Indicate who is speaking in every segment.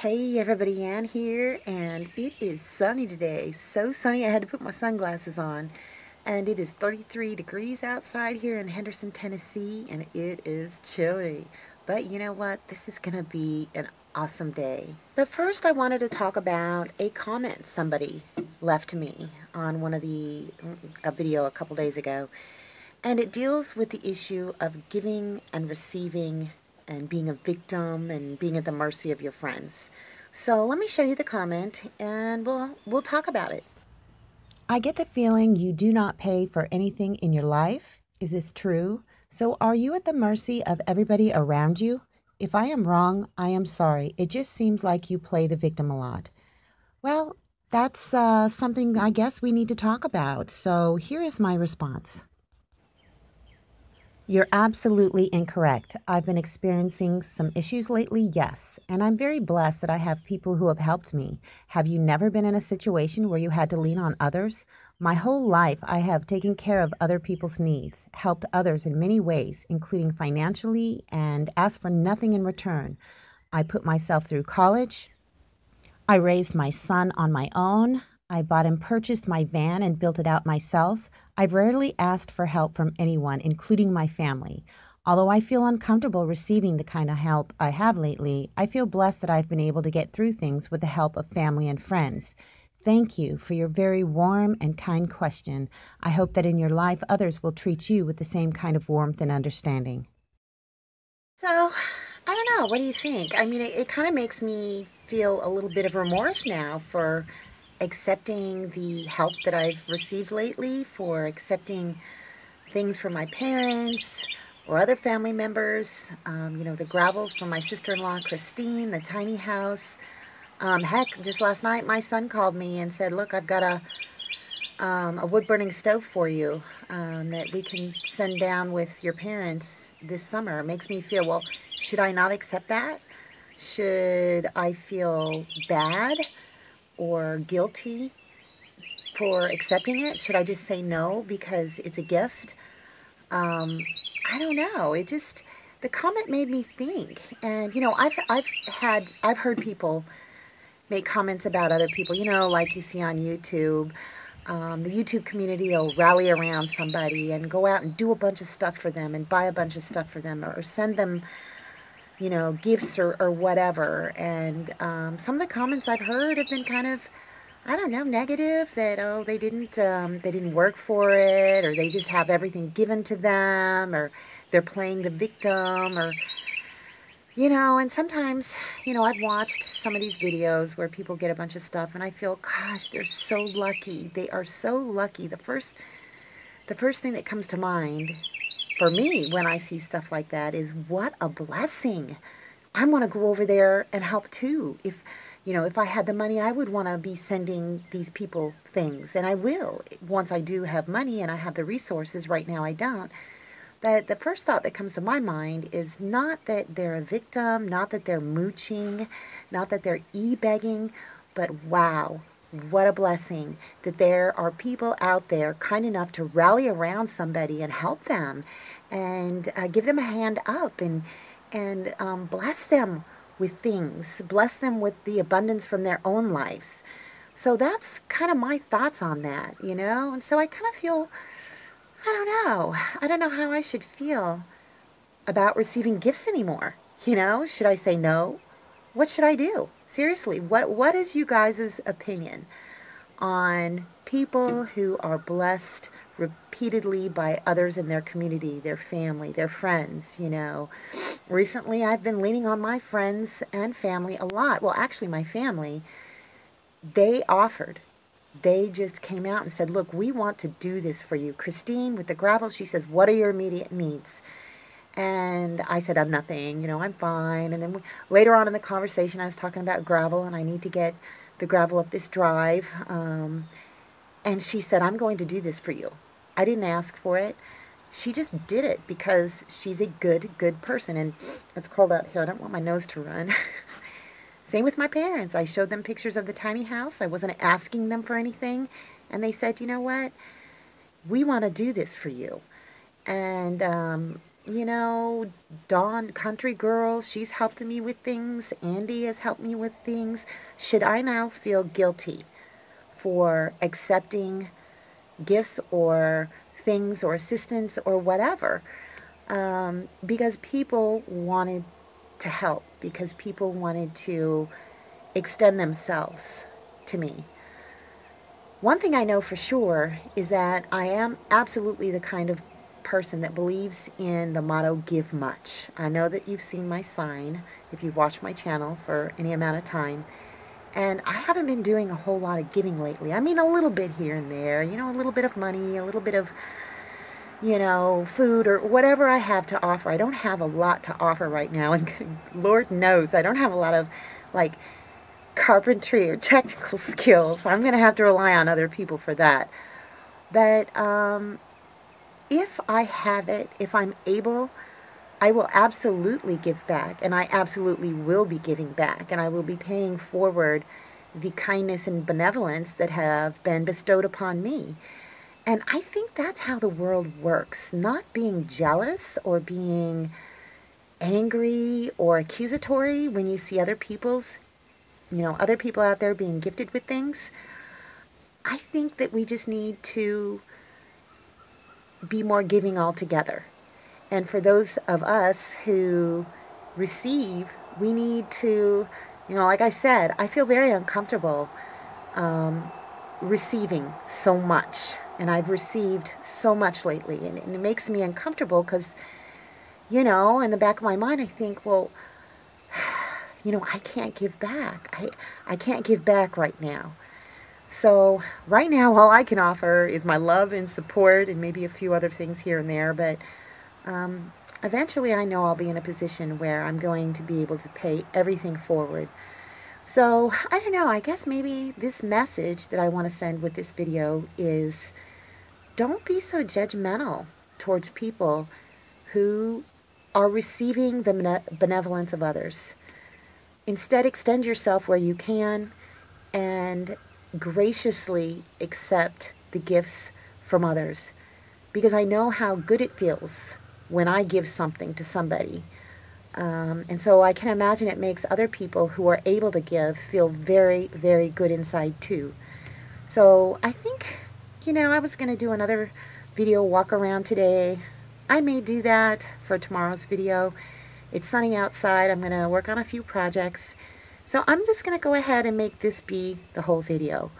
Speaker 1: Hey everybody, Ann here, and it is sunny today. So sunny I had to put my sunglasses on. And it is 33 degrees outside here in Henderson, Tennessee, and it is chilly. But you know what? This is going to be an awesome day. But first I wanted to talk about a comment somebody left me on one of the, a video a couple days ago. And it deals with the issue of giving and receiving and being a victim and being at the mercy of your friends. So let me show you the comment and we'll, we'll talk about it. I get the feeling you do not pay for anything in your life. Is this true? So are you at the mercy of everybody around you? If I am wrong, I am sorry. It just seems like you play the victim a lot. Well, that's uh, something I guess we need to talk about. So here is my response. You're absolutely incorrect. I've been experiencing some issues lately, yes, and I'm very blessed that I have people who have helped me. Have you never been in a situation where you had to lean on others? My whole life, I have taken care of other people's needs, helped others in many ways, including financially, and asked for nothing in return. I put myself through college. I raised my son on my own. I bought and purchased my van and built it out myself. I've rarely asked for help from anyone, including my family. Although I feel uncomfortable receiving the kind of help I have lately, I feel blessed that I've been able to get through things with the help of family and friends. Thank you for your very warm and kind question. I hope that in your life others will treat you with the same kind of warmth and understanding. So, I don't know. What do you think? I mean, it, it kind of makes me feel a little bit of remorse now for accepting the help that I've received lately, for accepting things from my parents or other family members. Um, you know, the gravel from my sister-in-law, Christine, the tiny house. Um, heck, just last night, my son called me and said, look, I've got a, um, a wood-burning stove for you um, that we can send down with your parents this summer. It makes me feel, well, should I not accept that? Should I feel bad? Or guilty for accepting it? Should I just say no because it's a gift? Um, I don't know. It just, the comment made me think. And, you know, I've, I've had, I've heard people make comments about other people, you know, like you see on YouTube. Um, the YouTube community will rally around somebody and go out and do a bunch of stuff for them and buy a bunch of stuff for them or send them you know, gifts or, or whatever. And um, some of the comments I've heard have been kind of, I don't know, negative. That oh, they didn't, um, they didn't work for it, or they just have everything given to them, or they're playing the victim, or you know. And sometimes, you know, I've watched some of these videos where people get a bunch of stuff, and I feel, gosh, they're so lucky. They are so lucky. The first, the first thing that comes to mind for me when I see stuff like that is what a blessing. I want to go over there and help too. If you know, if I had the money, I would want to be sending these people things, and I will once I do have money and I have the resources. Right now, I don't. But the first thought that comes to my mind is not that they're a victim, not that they're mooching, not that they're e-begging, but wow, what a blessing that there are people out there kind enough to rally around somebody and help them and uh, give them a hand up and and um, bless them with things bless them with the abundance from their own lives. So that's kind of my thoughts on that you know? And so i kind of feel i don't know i don't know how i should feel about receiving gifts anymore you know? Should i say no? What should I do? Seriously, what what is you guys' opinion on people who are blessed repeatedly by others in their community, their family, their friends, you know. Recently I've been leaning on my friends and family a lot. Well, actually my family, they offered. They just came out and said, "Look, we want to do this for you." Christine with the gravel, she says, "What are your immediate needs?" And I said, I'm nothing, you know, I'm fine. And then we, later on in the conversation, I was talking about gravel and I need to get the gravel up this drive. Um, and she said, I'm going to do this for you. I didn't ask for it. She just did it because she's a good, good person. And it's cold out here. I don't want my nose to run. Same with my parents. I showed them pictures of the tiny house. I wasn't asking them for anything. And they said, you know what? We want to do this for you. And um, you know, Dawn Country Girl, she's helped me with things. Andy has helped me with things. Should I now feel guilty for accepting gifts or things or assistance or whatever? Um, because people wanted to help, because people wanted to extend themselves to me. One thing I know for sure is that I am absolutely the kind of person that believes in the motto give much. I know that you've seen my sign if you've watched my channel for any amount of time. And I haven't been doing a whole lot of giving lately. I mean, a little bit here and there, you know, a little bit of money, a little bit of, you know, food or whatever I have to offer. I don't have a lot to offer right now. And Lord knows I don't have a lot of, like, carpentry or technical skills. I'm going to have to rely on other people for that. But um, if I have it, if I'm able, I will absolutely give back, and I absolutely will be giving back, and I will be paying forward the kindness and benevolence that have been bestowed upon me. And I think that's how the world works, not being jealous or being angry or accusatory when you see other people's, you know, other people out there being gifted with things. I think that we just need to be more giving altogether. And for those of us who receive, we need to, you know, like I said, I feel very uncomfortable um, receiving so much. And I've received so much lately. And, and it makes me uncomfortable because, you know, in the back of my mind, I think, well, you know, I can't give back. I, I can't give back right now. So right now, all I can offer is my love and support and maybe a few other things here and there. But um, eventually I know I'll be in a position where I'm going to be able to pay everything forward. So I don't know, I guess maybe this message that I want to send with this video is don't be so judgmental towards people who are receiving the benevolence of others. Instead, extend yourself where you can and graciously accept the gifts from others because I know how good it feels when I give something to somebody. Um, and so I can imagine it makes other people who are able to give feel very, very good inside too. So I think, you know, I was going to do another video walk around today. I may do that for tomorrow's video. It's sunny outside. I'm going to work on a few projects. So I'm just going to go ahead and make this be the whole video.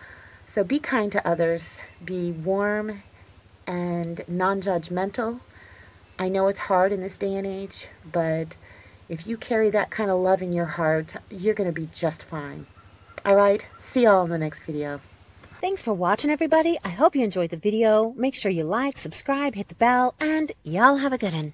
Speaker 1: So be kind to others, be warm and non-judgmental. I know it's hard in this day and age, but if you carry that kind of love in your heart, you're going to be just fine. All right, see y'all in the next video.
Speaker 2: Thanks for watching, everybody. I hope you enjoyed the video. Make sure you like, subscribe, hit the bell, and y'all have a good one.